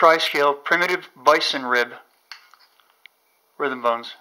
tri-scale primitive bison rib rhythm bones.